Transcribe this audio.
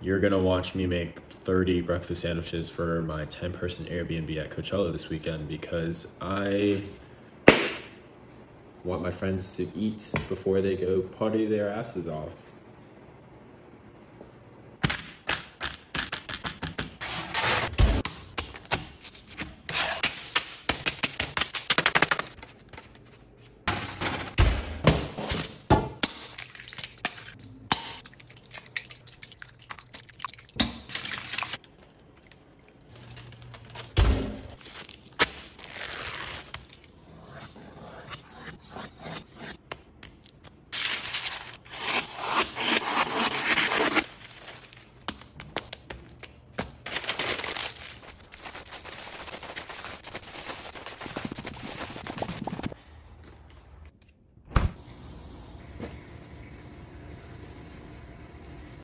you're gonna watch me make 30 breakfast sandwiches for my 10 person Airbnb at Coachella this weekend because I want my friends to eat before they go party their asses off.